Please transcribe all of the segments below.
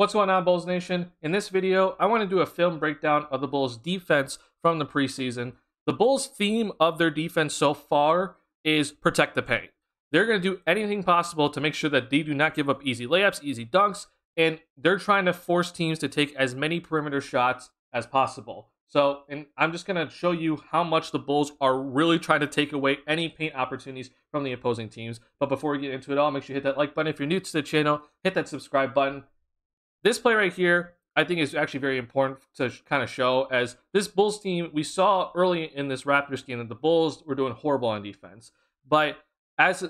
What's going on, Bulls Nation? In this video, I want to do a film breakdown of the Bulls' defense from the preseason. The Bulls' theme of their defense so far is protect the paint. They're going to do anything possible to make sure that they do not give up easy layups, easy dunks, and they're trying to force teams to take as many perimeter shots as possible. So, and I'm just going to show you how much the Bulls are really trying to take away any paint opportunities from the opposing teams. But before we get into it all, make sure you hit that like button if you're new to the channel, hit that subscribe button. This play right here, I think is actually very important to kind of show as this Bulls team, we saw early in this Raptors game that the Bulls were doing horrible on defense. But as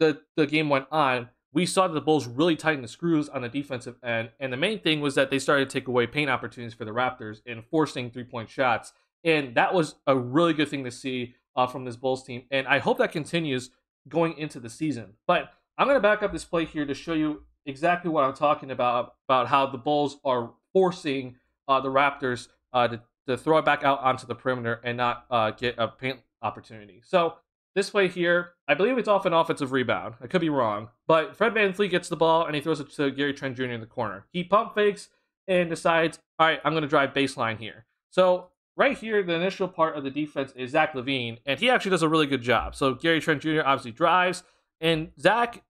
the, the game went on, we saw that the Bulls really tightened the screws on the defensive end. And the main thing was that they started to take away paint opportunities for the Raptors and forcing three point shots. And that was a really good thing to see uh, from this Bulls team. And I hope that continues going into the season. But I'm going to back up this play here to show you exactly what I'm talking about about how the Bulls are forcing uh, the Raptors uh, to, to throw it back out onto the perimeter and not uh, get a paint opportunity. So this play here, I believe it's off an offensive rebound. I could be wrong, but Fred VanVleet gets the ball and he throws it to Gary Trent Jr. in the corner. He pump fakes and decides, all right, I'm going to drive baseline here. So right here, the initial part of the defense is Zach LaVine, and he actually does a really good job. So Gary Trent Jr. obviously drives, and Zach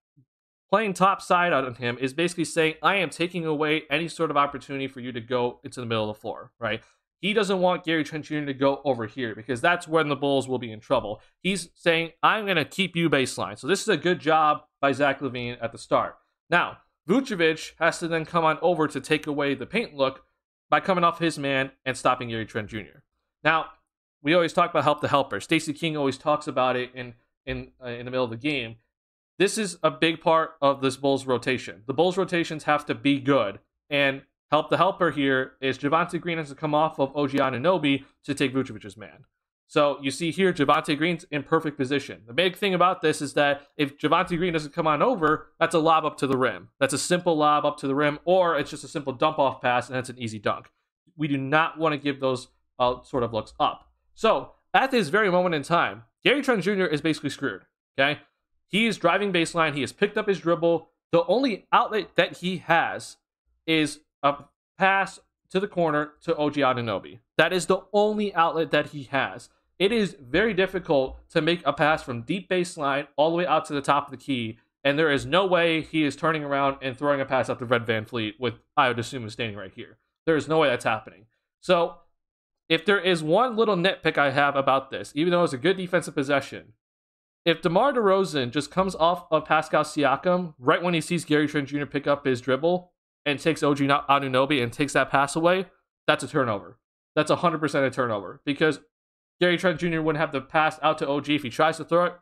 playing top side out on him is basically saying, I am taking away any sort of opportunity for you to go into the middle of the floor, right? He doesn't want Gary Trent Jr. to go over here because that's when the Bulls will be in trouble. He's saying, I'm going to keep you baseline. So this is a good job by Zach LaVine at the start. Now, Vucevic has to then come on over to take away the paint look by coming off his man and stopping Gary Trent Jr. Now, we always talk about help the helper. Stacey King always talks about it in in uh, in the middle of the game. This is a big part of this Bulls rotation. The Bulls rotations have to be good. And help the helper here is Javonte Green has to come off of OG Anunoby to take Vucevic's man. So you see here, Javonte Green's in perfect position. The big thing about this is that if Javonte Green doesn't come on over, that's a lob up to the rim. That's a simple lob up to the rim, or it's just a simple dump off pass and that's an easy dunk. We do not want to give those uh, sort of looks up. So at this very moment in time, Gary Trent Jr. is basically screwed. Okay, he is driving baseline. He has picked up his dribble. The only outlet that he has is a pass to the corner to OG Anunoby. That is the only outlet that he has. It is very difficult to make a pass from deep baseline all the way out to the top of the key, and there is no way he is turning around and throwing a pass up to Fred VanVleet with I would assume standing right here. There is no way that's happening. So, if there is one little nitpick I have about this, even though it's a good defensive possession, if DeMar DeRozan just comes off of Pascal Siakam right when he sees Gary Trent Jr. pick up his dribble and takes OG Anunoby and takes that pass away, that's a turnover. That's 100% a turnover because Gary Trent Jr. wouldn't have the pass out to OG if he tries to throw it.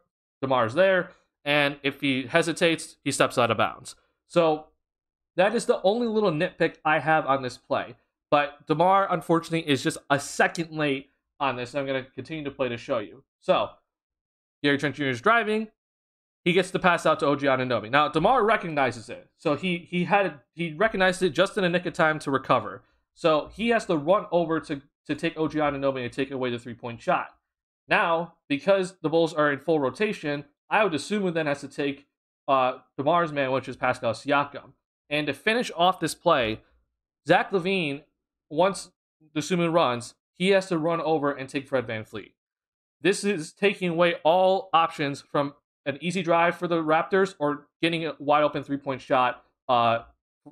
DeMar's there. And if he hesitates, he steps out of bounds. So that is the only little nitpick I have on this play. But DeMar, unfortunately, is just a second late on this. I'm going to continue to play to show you. So Gary Trent Jr. is driving. He gets the pass out to OG Anunoby. Now DeMar recognizes it, so he he had he recognized it just in a nick of time to recover. So he has to run over to to take OG Anunoby and take away the three point shot. Now, because the Bulls are in full rotation, I would assume he then has to take uh, DeMar's man, which is Pascal Siakam. And to finish off this play, Zach LaVine, once the Suman runs, he has to run over and take Fred VanVleet. This is taking away all options from an easy drive for the Raptors or getting a wide open three point shot uh,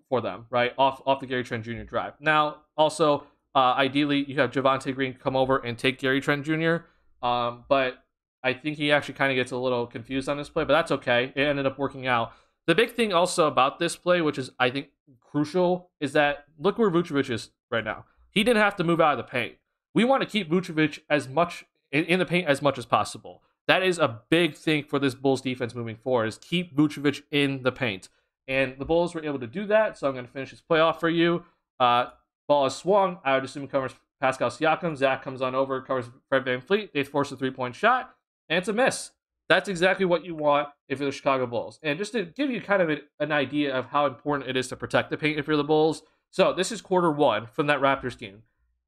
for them, right? Off off the Gary Trent Jr. drive. Now, also, uh, ideally, you have Javonte Green come over and take Gary Trent Jr. Um, but I think he actually kind of gets a little confused on this play, but that's okay. It ended up working out. The big thing also about this play, which is I think crucial, is that look where Vucevic is right now. He didn't have to move out of the paint. We want to keep Vucevic as much in, in the paint as much as possible. That is a big thing for this Bulls defense moving forward is keep Vucevic in the paint. And the Bulls were able to do that, so I'm going to finish this playoff for you. Uh, ball is swung. I would assume it covers Pascal Siakam. Zach comes on over, covers Fred VanVleet. They force a three-point shot, and it's a miss. That's exactly what you want if you're the Chicago Bulls. And just to give you kind of a, an idea of how important it is to protect the paint if you're the Bulls. So this is quarter one from that Raptors game.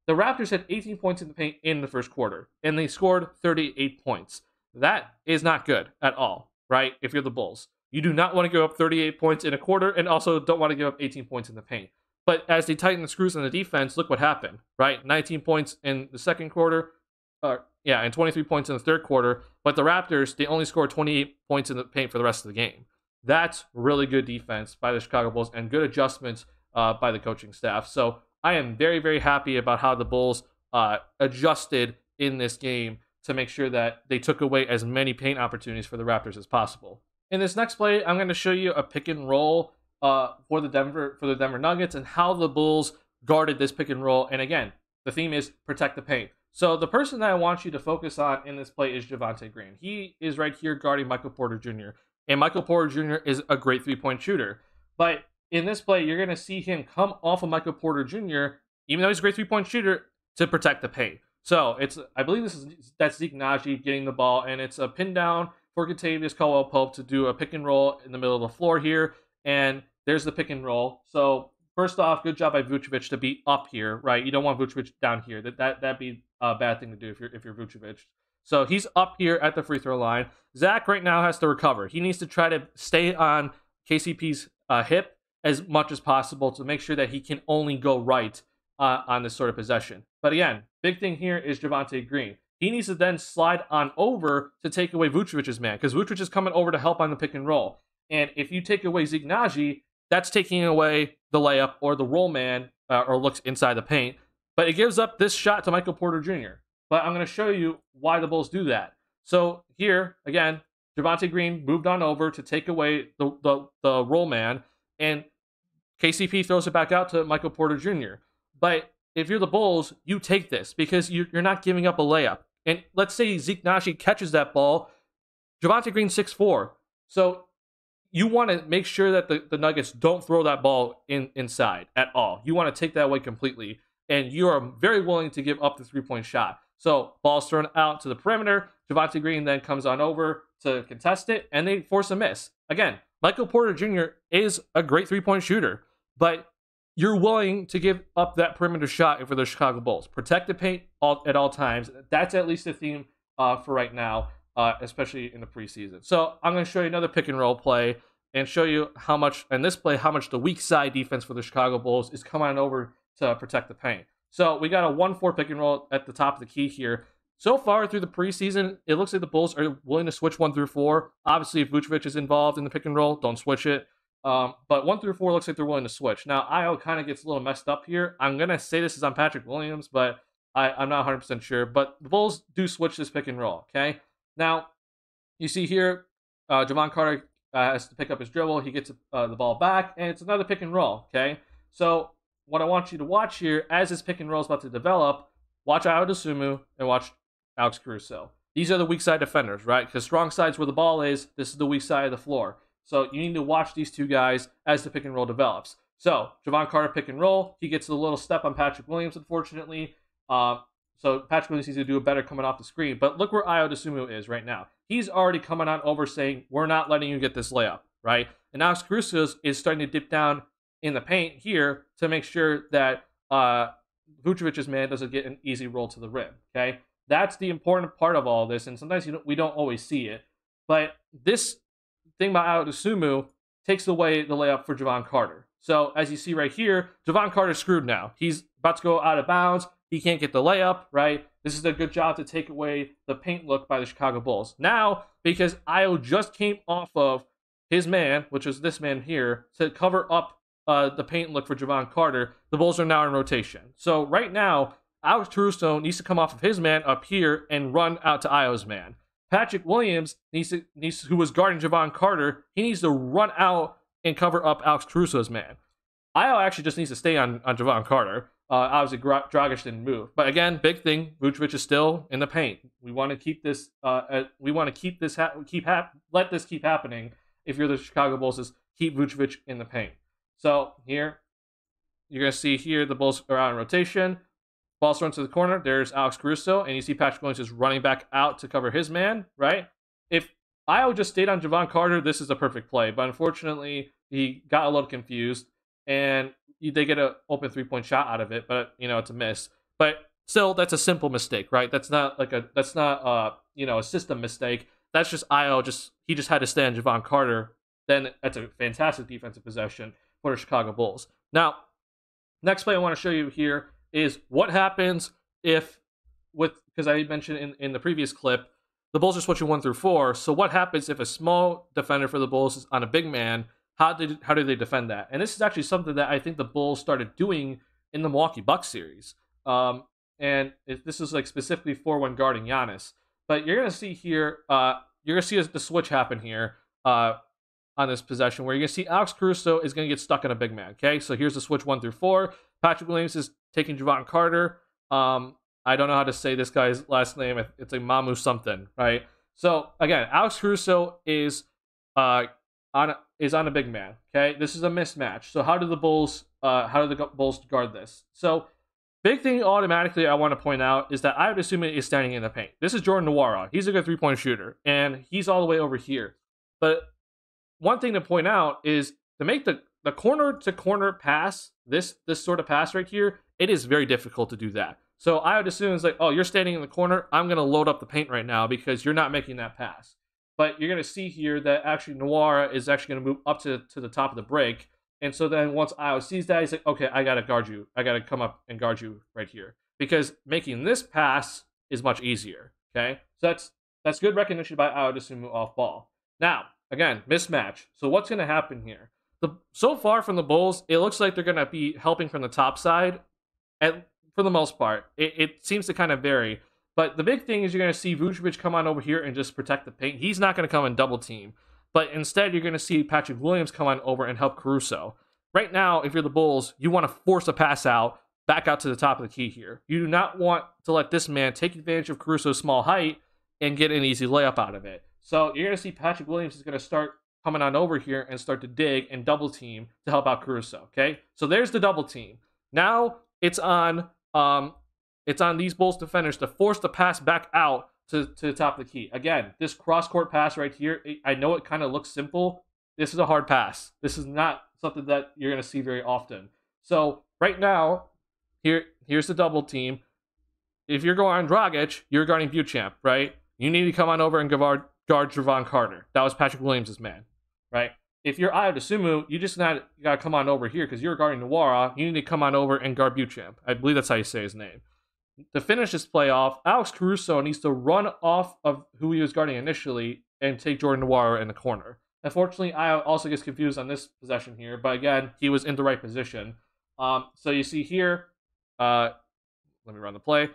The Raptors had 18 points in the paint in the first quarter, and they scored 38 points. That is not good at all, right? If you're the Bulls, you do not want to give up 38 points in a quarter, and also don't want to give up 18 points in the paint. But as they tighten the screws on the defense, look what happened, right? 19 points in the second quarter, uh, yeah, and 23 points in the third quarter. But the Raptors, they only scored 28 points in the paint for the rest of the game. That's really good defense by the Chicago Bulls and good adjustments uh, by the coaching staff. So I am very, very happy about how the Bulls uh, adjusted in this game to make sure that they took away as many paint opportunities for the Raptors as possible. In this next play, I'm going to show you a pick and roll uh, for the Denver for the Denver Nuggets and how the Bulls guarded this pick and roll. And again, the theme is protect the paint. So the person that I want you to focus on in this play is Javonte Green. He is right here guarding Michael Porter Jr. And Michael Porter Jr. is a great three-point shooter. But in this play, you're going to see him come off of Michael Porter Jr., even though he's a great three-point shooter, to protect the paint. So it's I believe this is that's Zeke Nnaji getting the ball, and it's a pin down for Kentavious Caldwell Pope to do a pick and roll in the middle of the floor here. And there's the pick and roll. So first off, good job by Vucevic to be up here, right? You don't want Vucevic down here. That that that'd be a bad thing to do if you're if you're Vucevic. So he's up here at the free throw line. Zach right now has to recover. He needs to try to stay on KCP's uh, hip as much as possible to make sure that he can only go right uh, on this sort of possession. But again, big thing here is Javonte Green. He needs to then slide on over to take away Vucevic's man because Vucevic is coming over to help on the pick and roll. And if you take away Nnaji, that's taking away the layup or the roll man uh, or looks inside the paint. But it gives up this shot to Michael Porter Jr. But I'm going to show you why the Bulls do that. So here, again, Javonte Green moved on over to take away the, the, the roll man, and KCP throws it back out to Michael Porter Jr. But if you're the Bulls, you take this because you're not giving up a layup. And let's say Zeke Nnaji catches that ball. Javonte Green six four, So you want to make sure that the, the Nuggets don't throw that ball in inside at all. You want to take that away completely. And you are very willing to give up the three point shot. So ball's thrown out to the perimeter. Javonte Green then comes on over to contest it, and they force a miss. Again, Michael Porter Jr. is a great three point shooter, but you're willing to give up that perimeter shot for the Chicago Bulls. Protect the paint all, at all times. That's at least the theme uh, for right now, uh, especially in the preseason. So I'm going to show you another pick and roll play and show you how much, in this play, how much the weak side defense for the Chicago Bulls is coming over to protect the paint. So we got a 1 4 pick and roll at the top of the key here. So far through the preseason, it looks like the Bulls are willing to switch one through four. Obviously, if Vucevic is involved in the pick and roll, don't switch it. Um, but one through four looks like they're willing to switch. Now, Ayo kind of gets a little messed up here. I'm going to say this is on Patrick Williams, but I, I'm not 100% sure. But the Bulls do switch this pick and roll, okay? Now, you see here, uh, Jevon Carter uh, has to pick up his dribble. He gets uh, the ball back, and it's another pick and roll, okay? So, what I want you to watch here, as this pick and roll is about to develop, watch Ayo Dosunmu and watch Alex Caruso. These are the weak side defenders, right? Because strong side's where the ball is. This is the weak side of the floor. So you need to watch these two guys as the pick and roll develops. So Jevon Carter pick and roll. He gets a little step on Patrick Williams, unfortunately. Uh, so Patrick Williams needs to do it better coming off the screen. But look where Ayo Dosunmu is right now. He's already coming on over saying, we're not letting you get this layup, right? And Alex Caruso is starting to dip down in the paint here to make sure that uh, Vucevic's man doesn't get an easy roll to the rim, okay? That's the important part of all this. And sometimes don't, we don't always see it. But this thing about Sumu takes away the layup for Jevon Carter. So as you see right here, Jevon Carter's screwed now. He's about to go out of bounds. He can't get the layup, right? This is a good job to take away the paint look by the Chicago Bulls. Now, because Ayo just came off of his man, which is this man here, to cover up uh, the paint look for Jevon Carter, the Bulls are now in rotation. So right now, Alex Caruso needs to come off of his man up here and run out to Ayo's man. Patrick Williams needs to needs who was guarding Jevon Carter. He needs to run out and cover up Alex Caruso's man. Ayo actually just needs to stay on on Jevon Carter. Uh, obviously, Dragic didn't move, but again, big thing. Vucevic is still in the paint. We want to keep this. Uh, uh, we want to keep this. Ha- keep let this keep happening. If you're the Chicago Bulls, is keep Vucevic in the paint. So here, you're gonna see here the Bulls are out in rotation. Ball thrown to the corner. There's Alex Caruso, and you see Patrick Williams just running back out to cover his man, right? If Ayo just stayed on Jevon Carter, this is a perfect play. But unfortunately, he got a little confused, and they get an open three point shot out of it, but you know it's a miss. But still, that's a simple mistake, right? That's not like a that's not uh you know a system mistake. That's just Ayo just he just had to stay on Jevon Carter. Then that's a fantastic defensive possession for the Chicago Bulls. Now Next play I want to show you here is what happens if, with because I mentioned in, in the previous clip, the Bulls are switching one through four. So what happens if a small defender for the Bulls is on a big man? How did how do they defend that? And this is actually something that I think the Bulls started doing in the Milwaukee Bucks series. Um, and this is like specifically for when guarding Giannis. But you're gonna see here, uh, you're gonna see the switch happen here uh, on this possession, where you're gonna see Alex Caruso is gonna get stuck in a big man. Okay, so here's the switch one through four. Patrick Williams is taking Jevon Carter. Um, I don't know how to say this guy's last name. It's like Mamu something, right? So again, Alex Caruso is uh on is on a big man. Okay, this is a mismatch. So how do the Bulls uh how do the Bulls guard this? So big thing automatically I want to point out is that I would assume it is standing in the paint. This is Jordan Nwora. He's a good three point shooter, and he's all the way over here. But one thing to point out is to make the the corner to corner pass, this this sort of pass right here, it is very difficult to do that. So I would assume it's like, oh, you're standing in the corner. I'm going to load up the paint right now because you're not making that pass. But you're going to see here that actually Nwora is actually going to move up to, to the top of the break. And so then once Ayo sees that, he's like, okay, I got to guard you. I got to come up and guard you right here. Because making this pass is much easier. Okay. So that's that's good recognition by Ayo Dosunmu off ball. Now, again, mismatch. So what's going to happen here? The, so far from the Bulls, it looks like they're going to be helping from the top side. At for the most part. It, it seems to kind of vary. But the big thing is you're going to see Vucevic come on over here and just protect the paint. He's not going to come and double team. But instead, you're going to see Patrick Williams come on over and help Caruso. Right now, if you're the Bulls, you want to force a pass out back out to the top of the key here. You do not want to let this man take advantage of Caruso's small height and get an easy layup out of it. So you're going to see Patrick Williams is going to start coming on over here and start to dig and double team to help out Caruso. Okay, so there's the double team. Now it's on um, it's on these Bulls defenders to force the pass back out to, to the top of the key. Again, this cross court pass right here, I know it kind of looks simple. This is a hard pass. This is not something that you're going to see very often. So right now, here here's the double team. If you're going on Dragic, you're guarding Beauchamp, right? You need to come on over and guard, guard Jevon Carter. That was Patrick Williams' man, right? if you're Ayo Dosunmu, you just not you gotta come on over here because you're guarding Nwora. You need to come on over and guard Beauchamp. I believe that's how you say his name. To finish this playoff, Alex Caruso needs to run off of who he was guarding initially and take Jordan Nwora in the corner. Unfortunately, I also gets confused on this possession here, but again, he was in the right position. Um, so you see here, uh, let me run the play.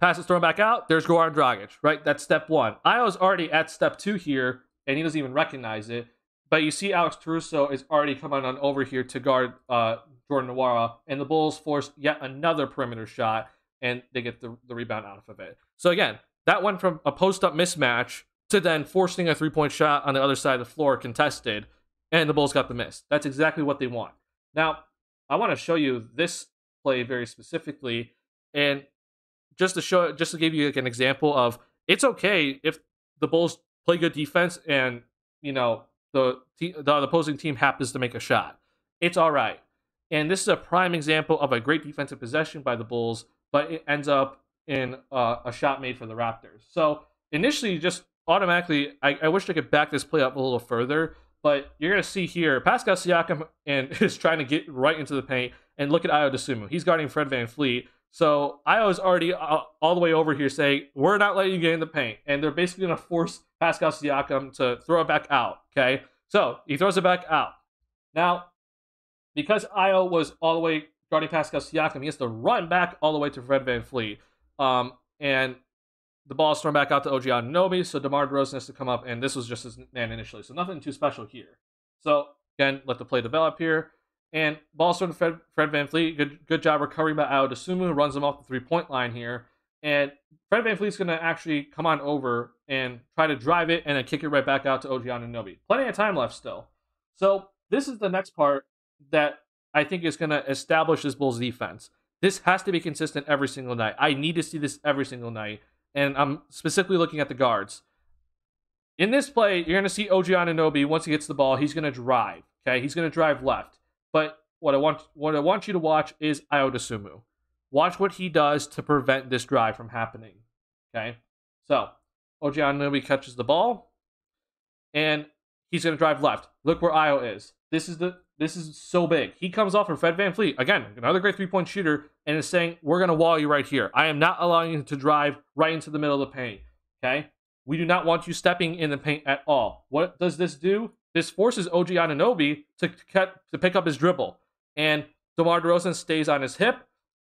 Pass is thrown back out. There's Goran Dragic, right? That's step one. Ayo's already at step two here, and he doesn't even recognize it. But you see, Alex Caruso is already coming on over here to guard uh, Jordan Nwora, and the Bulls force yet another perimeter shot, and they get the, the rebound out of it. So again, that went from a post up mismatch to then forcing a three point shot on the other side of the floor contested, and the Bulls got the miss. That's exactly what they want. Now, I want to show you this play very specifically, and just to show, just to give you like an example of it's okay if the Bulls play good defense and you know the, the opposing team happens to make a shot. It's all right. And this is a prime example of a great defensive possession by the Bulls, but it ends up in uh, a shot made for the Raptors. So initially, just automatically, I, I wish I could back this play up a little further, but you're going to see here Pascal Siakam and is trying to get right into the paint. And look at Ayo Dosunmu. He's guarding Fred VanVleet. So Ayo is already uh, all the way over here saying, We're not letting you get in the paint. And they're basically going to force Pascal Siakam to throw it back out. Okay. So he throws it back out. Now, because Ayo was all the way guarding Pascal Siakam, he has to run back all the way to Fred VanVleet. Um, and the ball is thrown back out to OG Anunoby, so DeMar DeRozan has to come up, and this was just his man initially. So nothing too special here. So again, let the play develop here. And to Fred, Fred VanVleet. Good, good job recovering by Ayo Dosunmu. Runs him off the three point line here. And Fred Van VanVleet's going to actually come on over and try to drive it and then kick it right back out to OG Anunoby. Plenty of time left still. So this is the next part that I think is going to establish this Bulls defense. This has to be consistent every single night. I need to see this every single night. And I'm specifically looking at the guards. In this play, you're going to see OG Anunoby, once he gets the ball, he's going to drive. Okay, he's going to drive left. But what I want what I want you to watch is Ayo Dosunmu. Watch what he does to prevent this drive from happening. Okay? So, Anunoby catches the ball, and he's going to drive left. Look where Ayo is. This is the this is so big. He comes off from Fred VanVleet, again, another great three point shooter, and is saying, We're going to wall you right here. I am not allowing you to drive right into the middle of the paint. Okay? We do not want you stepping in the paint at all. What does this do? This forces OG Anunoby to, cut, to pick up his dribble. And DeMar DeRozan stays on his hip.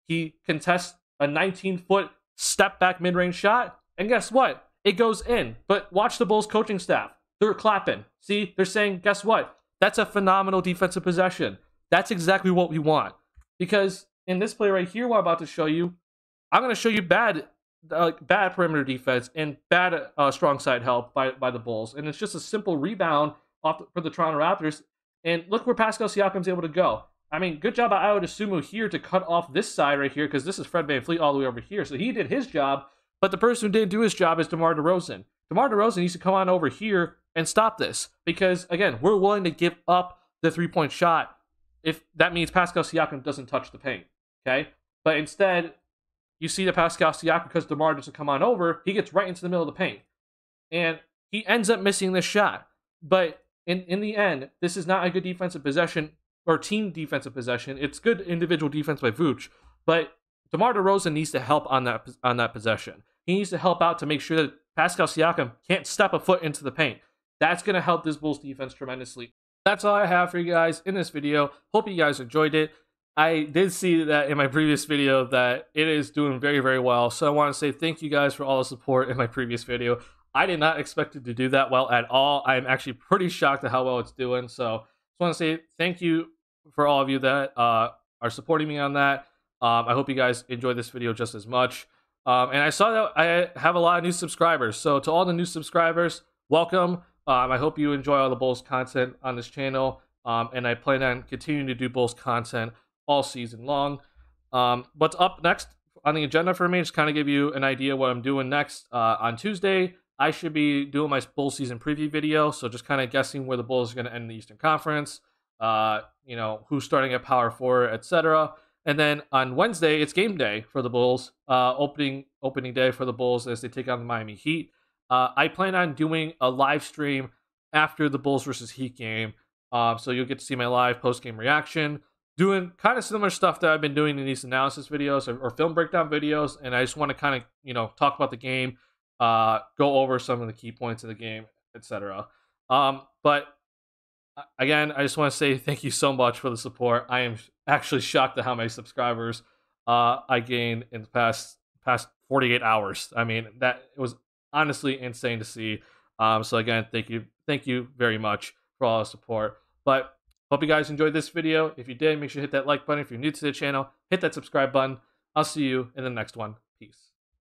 He contests a 19 foot step back mid range shot. And guess what? It goes in. But watch the Bulls coaching staff. They're clapping. See, they're saying, guess what? That's a phenomenal defensive possession. That's exactly what we want. Because in this play right here, what I'm about to show you, I'm going to show you bad, uh, bad perimeter defense and bad uh, strong side help by, by the Bulls. And it's just a simple rebound off for the Toronto Raptors. And look where Pascal Siakam's able to go. I mean, good job by Ayo Dosunmu here to cut off this side right here because this is Fred VanVleet all the way over here. So he did his job, but the person who didn't do his job is DeMar DeRozan. DeMar DeRozan needs to come on over here and stop this because, again, we're willing to give up the three point shot if that means Pascal Siakam doesn't touch the paint. Okay? But instead, you see that Pascal Siakam, because DeMar doesn't come on over, he gets right into the middle of the paint. And he ends up missing this shot. But in, in the end, this is not a good defensive possession or team defensive possession. It's good individual defense by Vooch, but DeMar DeRozan needs to help on that on that possession. He needs to help out to make sure that Pascal Siakam can't step a foot into the paint. That's going to help this Bulls defense tremendously. That's all I have for you guys in this video. Hope you guys enjoyed it. I did see that in my previous video that it is doing very, very well. So I want to say thank you guys for all the support in my previous video. I did not expect it to do that well at all. I'm actually pretty shocked at how well it's doing. So just want to say thank you for all of you that uh, are supporting me on that. Um, I hope you guys enjoyed this video just as much. Um, and I saw that I have a lot of new subscribers. So to all the new subscribers, welcome. Um, I hope you enjoy all the Bulls content on this channel. Um, and I plan on continuing to do Bulls content all season long. Um, what's up next on the agenda for me? Just kind of give you an idea what I'm doing next. Uh, on Tuesday, I should be doing my Bulls season preview video. So just kind of guessing where the Bulls are going to end the Eastern Conference uh, you know, who's starting at power forward, etc. And then on Wednesday, it's game day for the Bulls. Uh, opening opening day for the Bulls as they take on the Miami Heat. Uh, I plan on doing a live stream after the Bulls versus Heat game. Um, so you'll get to see my live post game reaction, doing kind of similar stuff that I've been doing in these analysis videos or, or film breakdown videos. And I just want to kind of you know talk about the game, uh, go over some of the key points of the game, etc. Um, but again, I just want to say thank you so much for the support. I am actually shocked at how many subscribers uh, I gained in the past past 48 hours. I mean, that was honestly insane to see. Um, so again, thank you, thank you very much for all the support. But hope you guys enjoyed this video. If you did, make sure to hit that like button. If you're new to the channel, hit that subscribe button. I'll see you in the next one. Peace.